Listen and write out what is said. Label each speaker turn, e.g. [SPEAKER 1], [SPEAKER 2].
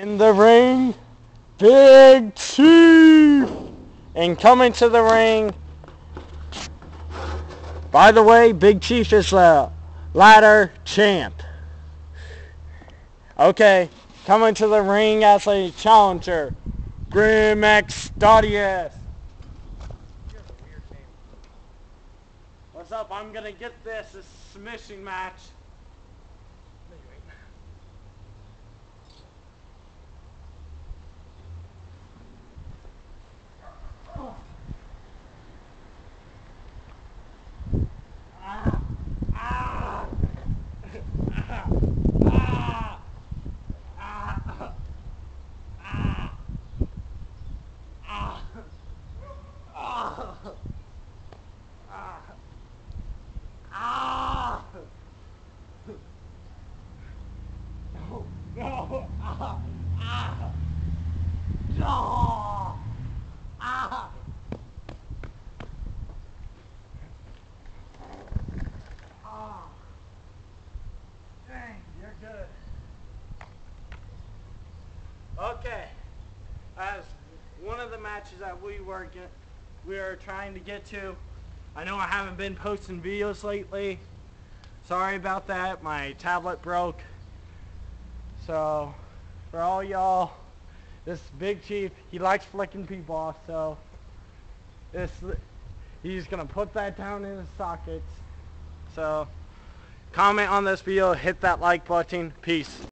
[SPEAKER 1] In the ring, Big Chief! And coming to the ring, by the way, Big Chief is the ladder champ. Okay, coming to the ring as a challenger, Grim Exodus. What's up? I'm gonna get this a submission match. No! Ah! Ah! No! Ah! Ah! Dang, you're good. Okay. As one of the matches that we were we are trying to get to. I know I haven't been posting videos lately. Sorry about that. My tablet broke. So, for all y'all, this Big Chief, he likes flicking people off, so this, he's going to put that down in his sockets. So, comment on this video, hit that like button. Peace.